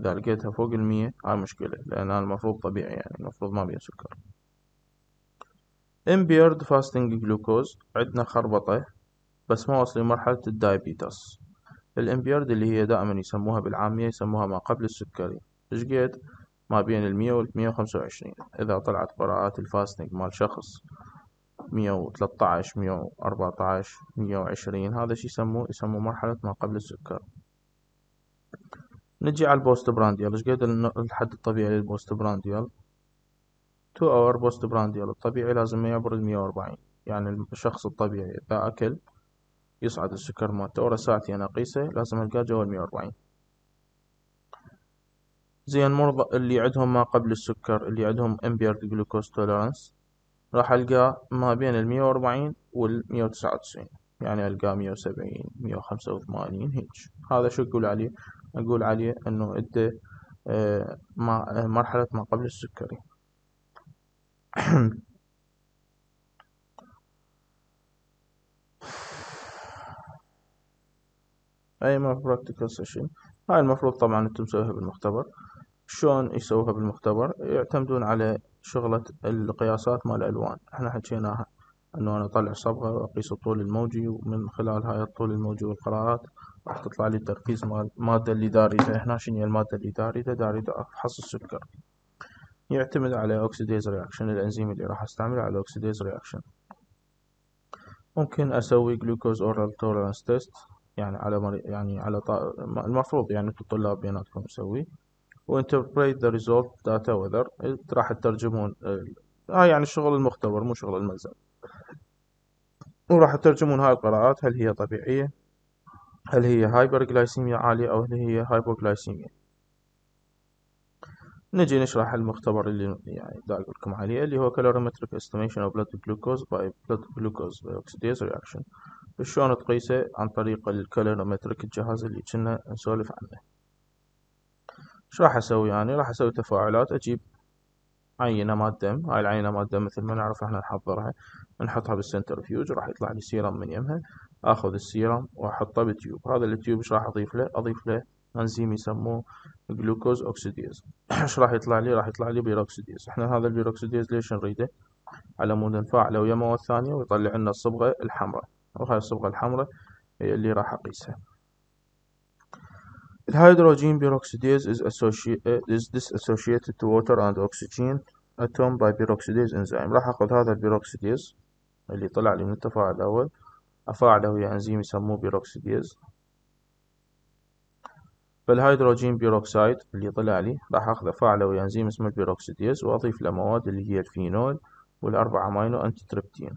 إذا لقيتها فوق المية هاي مشكلة لأن المفروض طبيعي يعني المفروض ما بيه سكر. Impaired fasting glucose عندنا خربطة بس ما وصل لمرحلة ال diabetes. ال impaired اللي هي دائما يسموها بالعامية يسموها ما قبل السكري. إيش ما بين المية والمية وخمسة وعشرين. إذا طلعت قراءات ال fasting مال شخص مية عشر مية وأربعة عشر مية وعشرين هذا شي يسموه يسموه مرحلة ما قبل السكر. نجي على ال post prandial. إيش قد الحد الطبيعي لل post prandial؟ two hour post prandial. الطبيعي لازم يعبر المية وأربعين. يعني الشخص الطبيعي إذا أكل يصعد السكر مالته. ورا ساعتين أقيسه لازم ألقاه جوا المية وأربعين. زين المرضى اللي عندهم ما قبل السكر اللي عندهم impaired glucose tolerance راح ألقاه ما بين المية وأربعين والمية وتسعة وتسعين يعني ألقاه مية وسبعين مية وخمسة وثمانين هيج هذا شو أقول عليه؟ أقول عليه أنه أنت آه، مرحلة ما قبل السكري أي ما practical session هاي المفروض طبعا أنتم تسويها بالمختبر. شلون يسووها بالمختبر؟ يعتمدون على شغلة القياسات مال الألوان إحنا حكيناها إنه أنا أطلع صبغة وأقيس الطول الموجي ومن خلال هاي الطول الموجي والقراءات راح تطلع لي التركيز مال المادة اللي داريتها هنا. شنو المادة اللي داريتها داريتها أفحص السكر. يعتمد على oxidase reaction الإنزيم اللي راح أستعمله على oxidase reaction ممكن أسوي glucose oral tolerance test يعني على يعني على المفروض يعني الطلاب بيناتكم يسوي و interpret the result data whether راح تترجمون هاي آه يعني الشغل المختبر مو شغل الملزم. وراح تترجمون هاي القراءات هل هي طبيعية؟ هل هي hyperglycemia عالية أو هل هي hypoglycemia نجي نشرح المختبر اللي يعني دا أقول لكم عليه اللي هو colorimetric estimation of blood glucose by blood glucose oxidase reaction. شلون تقيسه؟ عن طريق ال colorimetric الجهاز اللي كنا نسولف عنه. إيش راح أسوي يعني راح أسوي تفاعلات أجيب عينة مال دم هاي العينة مال دم مثل ما نعرف إحنا نحضرها. نحطها بال centrifuge راح يطلع لي سيرم من يمها. آخذ السيرم وأحطه ب tube هذا ال tube إيش راح أضيف له؟ أضيف له انزيم يسموه glucose oxidase إيش راح يطلع لي؟ راح يطلع لي peroxidase إحنا هذا ال peroxidase ليش نريده؟ على مود نفاعله ويا مواد ثانية ويطلع لنا الصبغة الحمراء. وهاي الصبغة الحمراء اللي راح أقيسها. الهيدروجين peroxidase is, associated, is dissociated to water and oxygen atom by peroxidase enzyme. راح أخذ هذا ال peroxidase اللي طلع لي من التفاعل الأول. أفاعله ويا أنزيم يسموه peroxidase فال hydrogen peroxide اللي طلع لي راح أخذ أفاعله ويا أنزيم اسمه ال peroxidase وأضيف له مواد اللي هي الفينول والأربعة amino antipyrine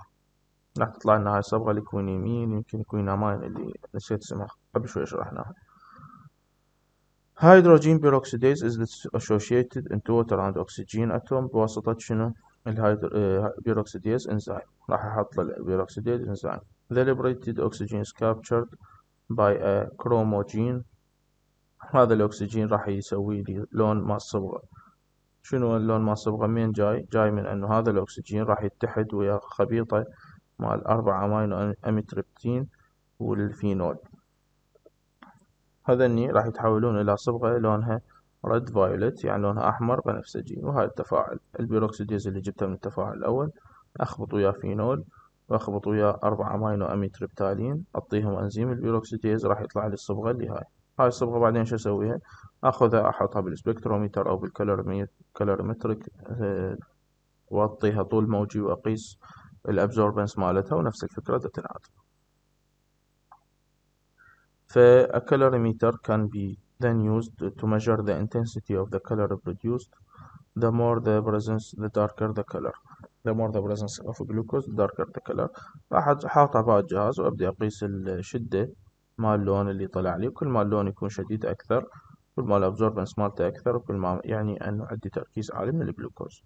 راح تطلع لنا هاي الصبغة ال quinoneimine يمكن quinonamine اللي نسيت اسمها. قبل شوي شرحناها. Hydrogen peroxidase dissociated into water and oxygen atom. بواسطة شنو؟ ال peroxidase enzyme. راح أحط له ال peroxidase enzyme. The liberated oxygen is captured by a chromogen هذا الأكسجين راح يسوي لي لون مال الصبغة شنو اللون مال الصبغة من جاي؟ جاي من أنه هذا الأكسجين راح يتحد ويا خليطة مال أربعة amino antipyrine وال phenol. هذني راح يتحولون إلى صبغة لونها red violet يعني لونها أحمر بنفسجي وهذا التفاعل ال peroxidase اللي جبته من التفاعل الأول. أخبط وياه فينول وأخبط وياه أربعة amino antipyrine أعطيهم أنزيم. ال peroxidase راح يطلع لي الصبغة اللي هاي. هاي الصبغة بعدين شو أسويها؟ أخذها أحطها بال spectrometer أو بال colorimetric آه، وأعطيها طول موجي وأقيس ال absorbance مالتها ونفس الفكرة تنعاد Colorimeter can be then used to measure the intensity of the color produced. The more the presence, the darker the color. The more the presence of glucose, the darker the color. راح حاطها بهذا الجهاز وأبدأ أقيس الشدة مال اللون اللي طلع لي وكل ما اللون يكون شديد أكثر كل ما ال absorbance مالته أكثر وكل ما يعني أنه عندي تركيز عالي من الجلوكوز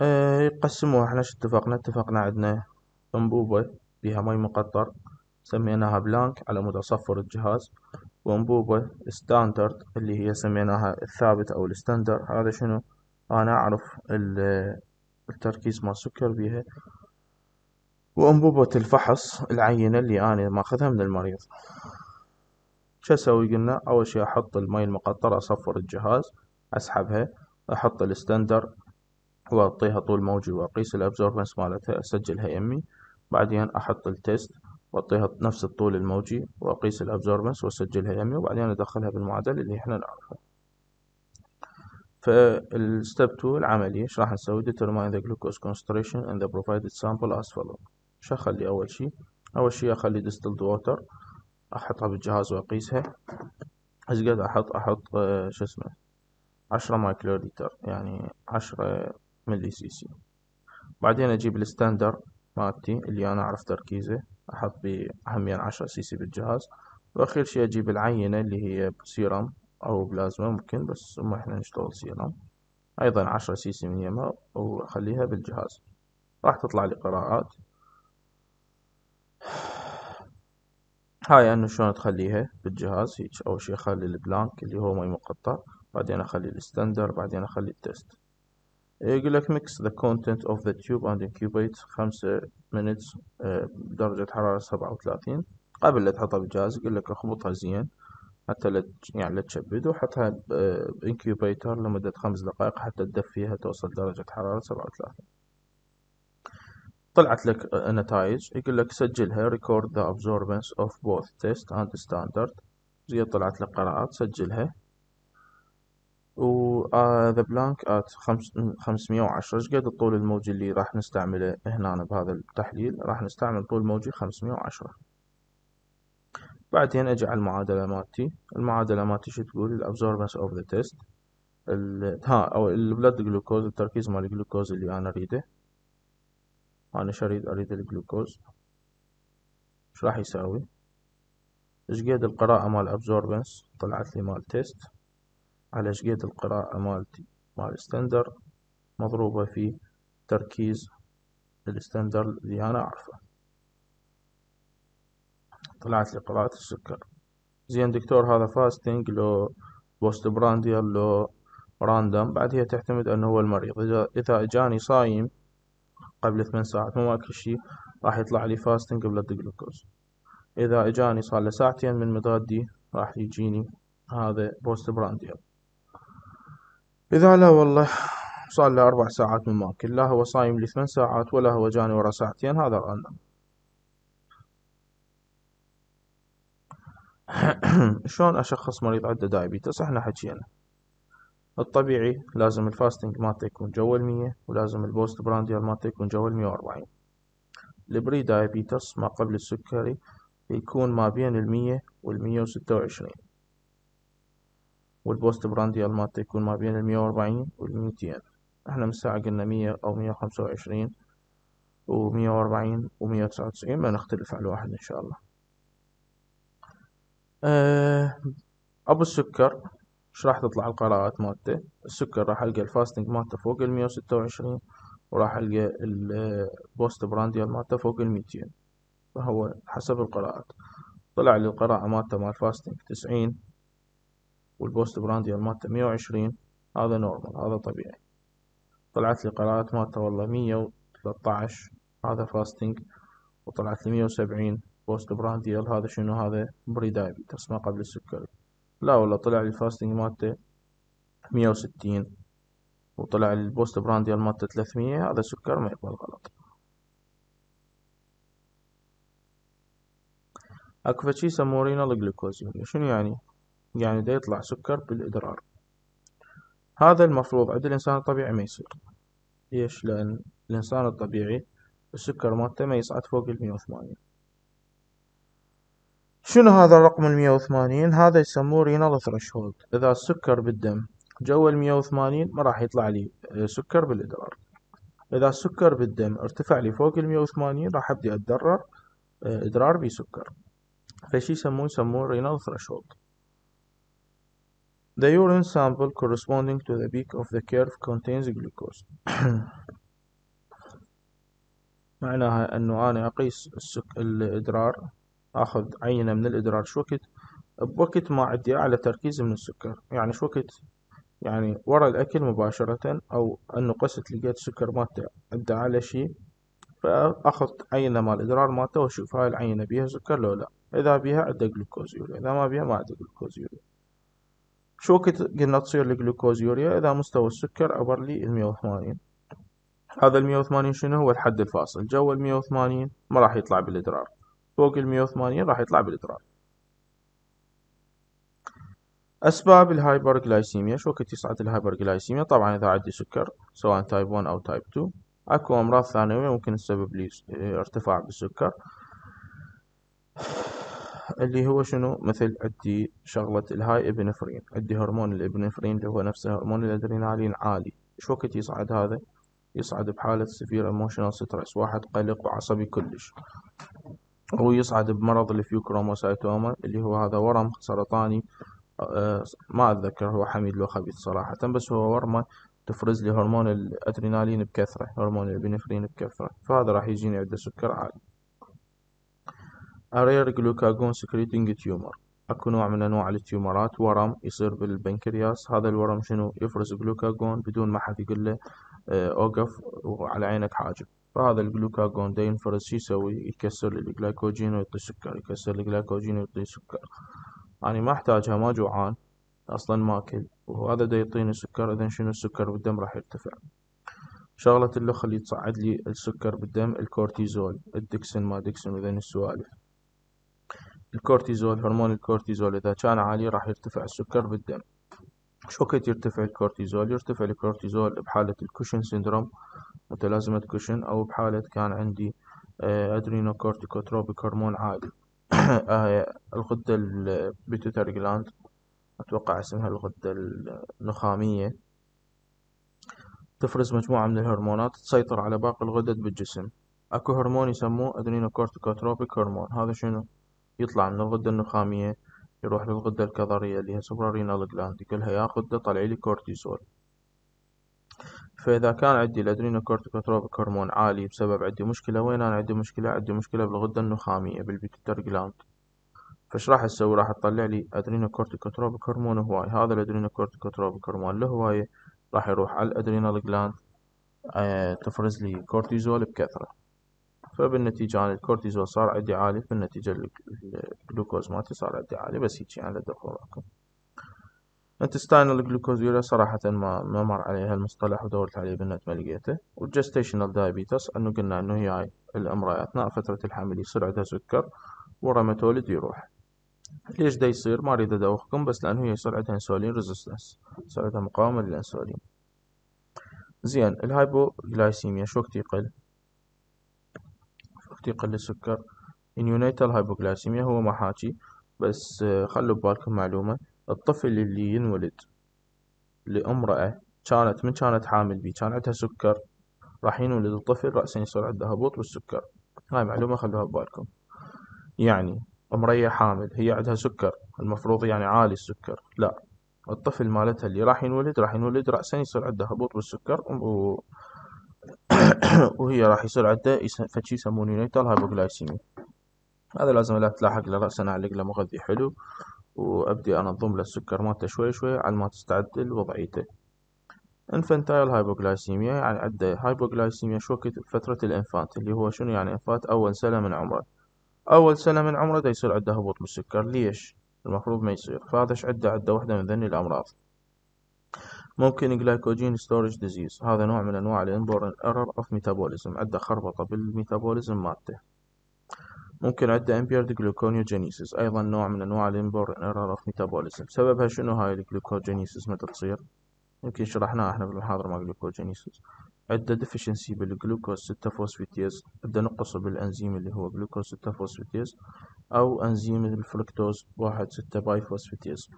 أه يقسموها إحنا شو اتفقنا اتفقنا عندنا أنبوبة بها مي مقطر سميناها blank على مود أصفر الجهاز وأنبوبة standard اللي هي سميناها الثابت أو ال standard هذا شنو؟ أنا أعرف التركيز مال السكر بيها. وأنبوبة الفحص العينة اللي أنا ماخذها من المريض. شو أسوي؟ قلنا أول شي أحط المي المقطرة أصفر الجهاز أسحبها أحط ال standard وأعطيها طول موجي وأقيس ال absorbance مالتها أسجلها يمي. بعدين أحط ال test وأعطيها نفس الطول الموجي وأقيس ال absorbance وأسجلها يمي وبعدين أدخلها بالمعادلة اللي إحنا نعرفها. فال step 2 العملية إيش راح نسوي؟ determine the glucose concentration in the provided sample as follows. شو أخلي أول شي؟ أول شي أخلي distilled water أحطها بالجهاز وأقيسها. إيش قد أحط؟ أحط آه، شو اسمه؟ عشرة مايكرو لتر يعني عشرة ملي سي سي بعدين أجيب ال standard مالتي اللي أنا أعرف تركيزه. أحط بأهمية عشرة سي سي بالجهاز. وأخير شي أجيب العينة اللي هي سيرم أو بلازما ممكن بس ما إحنا نشتغل سيرم أيضا عشرة سي سي من يمها وأخليها بالجهاز. راح تطلع لي قراءات. هاي أنه شلون تخليها بالجهاز؟ هيك أول شي أخلي ال blank اللي هو مي مقطر بعدين أخلي ال standard بعدين أخلي ال test. يقول لك mix the content of the tube and incubate خمسة minutes آه، بدرجة حرارة سبعة وثلاثين. قبل لا تحطها بالجهاز يقول لك اخبطها زين حتى لا يعني لا تشبد وحطها ب incubator لمدة خمس دقائق حتى تدفيها توصل درجة حرارة سبعة وثلاثين. طلعت لك نتائج يقول لك سجلها record the absorbance of both test and standard. زي طلعت لك قراءات سجلها. with the blank at خمسمية وعشرة. إيش قد الطول الموجي اللي راح نستعمله هنا بهذا التحليل؟ راح نستعمل طول موجي خمسمية وعشرة. بعدين أجي على المعادلة مالتي. المعادلة مالتي شو تقول؟ ال absorbance of the test ها أو ال blood glucose التركيز مال الجلوكوز اللي أنا أريده. أنا شريد أريد؟ الجلوكوز. إيش راح يساوي؟ إيش قد القراءة مال absorbance طلعت لي مال test على شقية القراءة مالتي. مال standard مضروبة في تركيز ال standard اللي أنا أعرفه. طلعت لي قراءة السكر. زين دكتور هذا fasting لو postprandial لو random بعد هي تعتمد أنه هو المريض. إذا اجاني صايم قبل ثمان ساعات مو ماكل شي راح يطلع لي fasting blood glucose. إذا إجاني صار له ساعتين من متغدي راح يجيني هذا postprandial إذا لا والله صار له أربع ساعات من ماكل لا هو صايم لي ثمان ساعات ولا هو جاني ورا ساعتين هذا random شلون أشخص مريض عنده diabetes؟ إحنا حكينا. الطبيعي لازم ال fasting مالته يكون جوا المية ولازم ال postprandial مالته يكون جوا المية وأربعين. ال prediabetes ما قبل السكري يكون ما بين المية والمية وستة وعشرين. وال postprandial مالته يكون ما بين المية وأربعين والميتين. إحنا من ساعة قلنا مية أو مية وخمسة وعشرين ومية وأربعين ومية وتسعة وتسعين ما نختلف على الواحد إن شاء الله. أه أبو السكر إيش راح تطلع القراءات مالته؟ السكر راح ألقى ال fasting مالته فوق المية وستة وعشرين وراح ألقى ال postprandial مالته فوق الميتين فهو حسب القراءات. طلع لي القراءة مالته مال fasting تسعين وال postprandial مالته مية وعشرين هذا normal هذا طبيعي. طلعت لي قراءات مالته والله مية وثلاثة هذا fasting وطلعت لي مية وسبعين postprandial هذا شنو؟ هذا prediabetes ما قبل السكري. لا والله طلع لي ال fasting مالته مية وستين وطلع ال postprandial مالته ثلاثمية هذا سكر ما يقبل غلط. أكو فشي يسموه renal glucosuria شنو يعني؟ يعني دا يطلع سكر بالإدرار. هذا المفروض عند الإنسان الطبيعي ما يصير. ليش؟ لأن الإنسان الطبيعي السكر مالته ما يصعد فوق المية وثمانين. شنو هذا الرقم المية وثمانين؟ هذا يسموه renal threshold إذا السكر بالدم جوا المية وثمانين ما راح يطلع لي سكر بالإدرار. إذا السكر بالدم ارتفع لي فوق المية وثمانين راح أبدي أتضرر آه، إدرار بسكر. فشي يسموه يسموه renal threshold The urine sample corresponding to the peak of the curve contains glucose. معناها أنه أنا أقيس السك... الإدرار أخذ عينة من الإدرار شو وقت؟ بوقت ما عندي أعلى تركيز من السكر. يعني شو وقت؟ يعني ورا الأكل مباشرة أو أنه قست لقيت السكر مالته عنده أعلى شي فأخذ عينة مال الإدرار مالته وأشوف هاي العينة بيها سكر لو لا. إذا بيها عنده glucosuria إذا ما بيها ما عنده glucosuria شو وقت قلنا تصير ال glucosuria إذا مستوى السكر عبر لي المية وثمانين. هذا المية وثمانين شنو هو؟ الحد الفاصل. جو المية وثمانين ما راح يطلع بالإدرار. فوق المية وثمانين راح يطلع بالإدرار. أسباب ال hyperglycemia. شو وقت يصعد ال hyperglycemia. طبعا إذا عندي سكر سواء type 1 أو type 2 أكو أمراض ثانوية ممكن تسبب لي ارتفاع بالسكر. اللي هو شنو؟ مثل عندي شغلة ال high epinephrine عندي هرمون ال epinephrine اللي هو نفسه هرمون الأدرينالين عالي. شو وقت يصعد هذا؟ يصعد بحالة severe emotional stress واحد قلق وعصبي كلش. هو يصعد بمرض ال pheochromocytoma اللي هو هذا ورم سرطاني. أه ما أتذكر هو حميد لو خبيث صراحة بس هو ورمة تفرز لي هرمون الأدرينالين بكثرة هرمون ال epinephrine بكثرة. فهذا راح يجيني عنده سكر عالي. rare glucagon secreting tumor أكو نوع من أنواع ال tumor ات ورم يصير بالبنكرياس. هذا الورم شنو؟ يفرز. جلوكاجون بدون ما حد يقول له آه، أوقف وعلى عينك حاجب. فهذا الجلوكاجون دا ينفرز. شو يسوي؟ يكسر الجلايكوجين ويعطي سكر. يكسر الجلايكوجين ويعطي سكر. أنا ما أحتاجها ما جوعان. أصلا ماكل وهذا دا يعطيني سكر. إذا شنو؟ السكر بالدم راح يرتفع. شغلة اللي تصعد لي السكر بالدم الكورتيزول. ال Dexon ما Dexon وذين السوالف. الكورتيزول هرمون الكورتيزول إذا كان عالي راح يرتفع السكر بالدم. شو يرتفع الكورتيزول؟ يرتفع الكورتيزول بحالة ال Cushing syndrome متلازمة كوشنغ أو بحالة كان عندي adrenocorticotropic hormone عالي. آه، الغدة ال pituitary gland أتوقع اسمها الغدة النخامية تفرز مجموعة من الهرمونات تسيطر على باقي الغدد بالجسم. أكو هرمون يسموه adrenocorticotropic hormone. هذا شنو؟ يطلع من الغدة النخامية يروح للغدة الكظرية اللي هي suprarenal gland يقولها يا غدة لي كورتيزول فإذا كان عندي ال adrenocorticotropic hormone عالي بسبب عندي مشكلة وين أنا عندي مشكلة؟ عندي مشكلة بالغدة النخامية بال pituitary gland فايش راح تسوي راح تطلع لي adrenocorticotropic hormone هواي. هذا ال adrenocorticotropic hormone اللي هواية راح يروح على ال adrenal gland آه تفرز لي كورتيزول بكثرة. فبالنتيجة أنا الكورتيزول صار عندي عالي بالنتيجة الجلوكوز مالتي صار عندي عالي بس هيجي على دخولكم intestinal glucosuria صراحة ما ما مر علي هالمصطلح ودورت عليه بالنت ما لقيته. وال gestational diabetes أنه قلنا إنه هي الامرأة أثناء فترة الحمل يصير عندها سكر ورا تولد يروح. ليش دا يصير؟ ما أريد ادوخكم بس لأنه هي يصير عندها insulin resistance يصير عندها مقاومة للإنسولين. زين ال hypoglycemia شو وقت يقل وقت يقل السكر ال neonatal hypoglycemia هو ما حاكي بس خلوا ببالكم معلومة. الطفل اللي ينولد لأمرأة كانت من كانت حامل بيه كان عندها سكر. راح ينولد الطفل رأسا يصير عنده هبوط بالسكر هاي معلومة خلوها ببالكم. يعني أمرية حامل هي عندها سكر. المفروض يعني عالي السكر. لا. الطفل مالتها اللي راح ينولد راح ينولد رأسا يصير عنده هبوط بالسكر و... وهي راح يصير عنده فشي يسمونه neonatal hypoglycemia هذا لازم لا تلاحق له رأسا أعلق له مغذي حلو وأبدي أنظم له السكر مالته شوي شوي على ما تستعد وضعيته. infantile hypoglycemia يعني عنده hypoglycemia شو وقت فترة ال infant اللي هو شنو يعني infant أول سنة من عمره. أول سنة من عمره يصير عنده هبوط بالسكر ليش؟ المفروض ما يصير. فهذا إيش عنده عنده وحدة من ذني الأمراض. ممكن glycogen storage disease هذا نوع من أنواع ال inborn error of metabolism عنده خربطة بال metabolism مالته. ممكن عنده impaired gluconeogenesis أيضا نوع من أنواع ال inborn error of metabolism سببها شنو؟ هاي ال gluconeogenesis متى تصير؟ يمكن شرحناها إحنا بالمحاضرة مال gluconeogenesis عنده deficiency بال glucose ستة phosphatase عنده نقص بالأنزيم اللي هو جلوكوز ستة phosphatase أو أنزيم الفركتوز واحد ستة bisphosphatase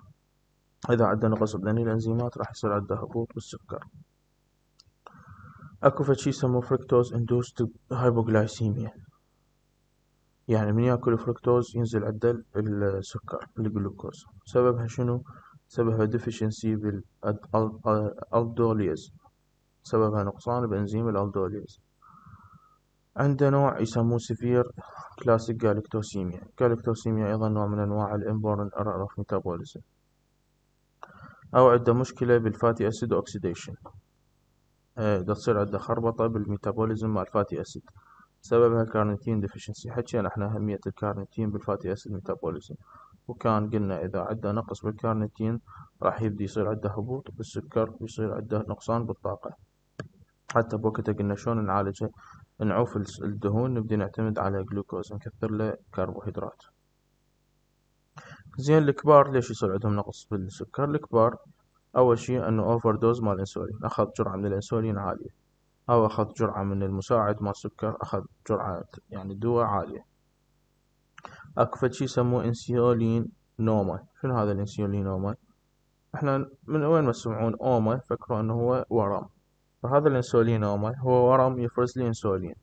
إذا عنده نقص بذني الأنزيمات راح يصير عنده هبوط بالسكر. أكو فشي يسموه fructose induced hypoglycemia يعني من يأكل فركتوز ينزل عنده السكر الجلوكوز. سببها شنو؟ سببها deficiency بال aldolase. سببها نقصان بإنزيم ال aldolase. عنده نوع يسموه severe classic galactosemia galactosemia أيضا نوع من أنواع ال inborn error of metabolism. أو عنده مشكلة بال fatty acid oxidation. أه تصير عنده خربطة بال metabolism مع ال fatty acid. سببها carnitine deficiency. حكينا إحنا أهمية ال carnitine بال fatty acid metabolism. وكان قلنا إذا عنده نقص بالكارنيتين راح يبدي يصير عنده هبوط بالسكر ويصير عنده نقصان بالطاقة. حتى بوقتها قلنا شلون نعالجه؟ نعوف الدهون نبدي نعتمد على جلوكوز نكثر له كربوهيدرات. زين الكبار ليش يصير عندهم نقص بالسكر؟ الكبار أول شي أنه أوفر دوز مال الأنسولين أخذ جرعة من الأنسولين عالية. أو أخذ جرعة من المساعد مال السكر أخذ جرعة يعني دواء عالية. أكو فشي يسموه انسولين نوما شنو هذا الإنسولين نوما إحنا من وين ما تسمعون اوما فكروا إنه هو ورم. فهذا الإنسولين اوما هو ورم يفرز لي انسولين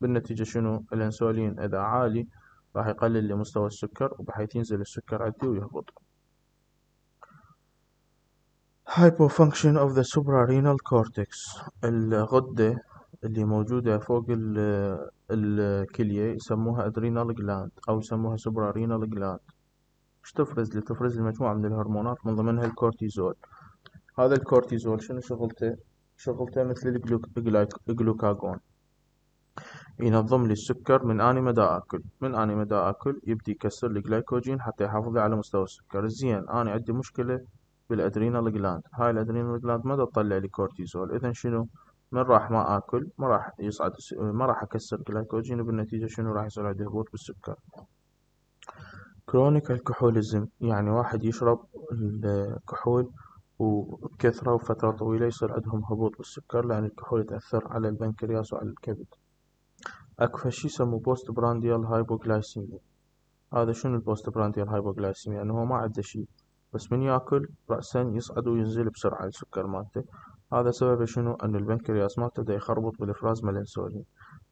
بالنتيجة شنو؟ الإنسولين إذا عالي راح يقلل لي مستوى السكر وبحيث ينزل السكر عندي ويهبط. Hypofunction of the suprarenal cortex الغدة اللي موجودة فوق الكلية يسموها adrenal gland أو يسموها suprarenal gland إيش تفرز لي؟ تفرز لي مجموعة من الهرمونات من ضمنها الكورتيزول. هذا الكورتيزول شنو شغلته؟ شغلته مثل الجلوكاجون. ينظم لي السكر من اني ما دا آكل. من اني ما دا آكل يبدي يكسر لي جلايكوجين حتى يحافظ على مستوى السكر. زين أنا عندي مشكلة بال adrenal gland هاي ال adrenal gland ما تطلع لي كورتيزول اذا شنو؟ من راح ما آكل ما راح يصعد ما راح أكسر جلايكوجين وبالنتيجة شنو راح يصير عندي هبوط بالسكر؟ chronic alcoholism يعني واحد يشرب الكحول وبكثرة وفترة طويلة يصير عندهم هبوط بالسكر لأن الكحول تأثر على البنكرياس وعلى الكبد. أكو شي يسموه postprandial hypoglycemia هذا شنو ال postprandial hypoglycemia يعني هو ما عنده شي بس من ياكل رأسا يصعد وينزل بسرعة السكر مالته هذا سببه شنو أن البنكرياس مالته دا يخربط بالإفراز مال الأنسولين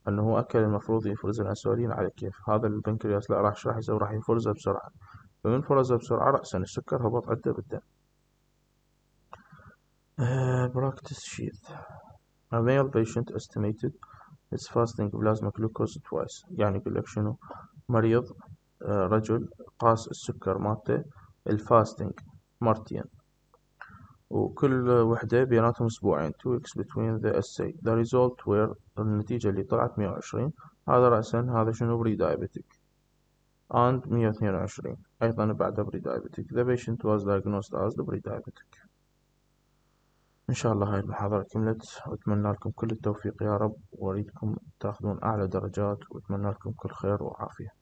أنه هو أكل المفروض يفرز الأنسولين على كيف هذا البنكرياس لا راح راح يسوي راح يفرزه بسرعة فمن فرزه بسرعة رأسا السكر هبط عنده بالدم practice sheet A male patient estimated his fasting plasma glucose twice. يعني يقول لك شنو؟ مريض آه، رجل قاس السكر مالته ال fasting مرتين. وكل وحدة بيناتهم أسبوعين two weeks between the assay. The result were النتيجة اللي طلعت مية وعشرين. هذا رأسا هذا شنو؟ pre diabetic and مية وعشرين. أيضا بعد pre diabetic the patient was diagnosed as the pre diabetic إن شاء الله هاي المحاضرة كملت وأتمنى لكم كل التوفيق يا رب وأريدكم تأخذون أعلى درجات وأتمنى لكم كل خير وعافية.